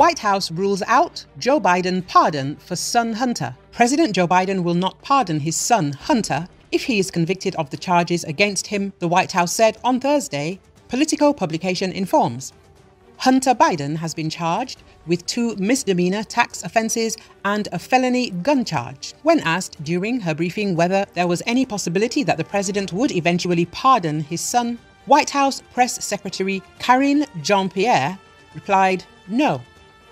White House rules out Joe Biden pardon for son Hunter. President Joe Biden will not pardon his son Hunter if he is convicted of the charges against him, the White House said on Thursday, Politico publication informs. Hunter Biden has been charged with two misdemeanor tax offenses and a felony gun charge. When asked during her briefing whether there was any possibility that the president would eventually pardon his son, White House Press Secretary Karine Jean Pierre replied no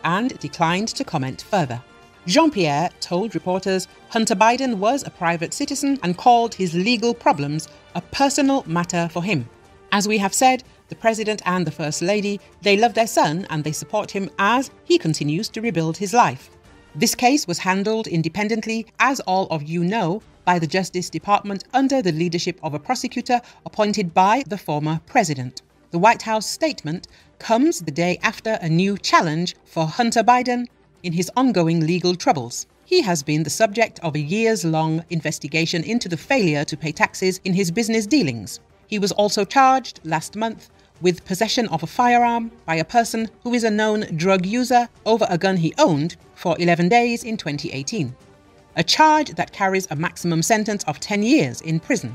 and declined to comment further. Jean Pierre told reporters Hunter Biden was a private citizen and called his legal problems a personal matter for him. As we have said, the President and the First Lady, they love their son and they support him as he continues to rebuild his life. This case was handled independently, as all of you know, by the Justice Department under the leadership of a prosecutor appointed by the former president. The White House statement comes the day after a new challenge for Hunter Biden in his ongoing legal troubles. He has been the subject of a years long investigation into the failure to pay taxes in his business dealings. He was also charged last month with possession of a firearm by a person who is a known drug user over a gun he owned for 11 days in 2018. A charge that carries a maximum sentence of 10 years in prison.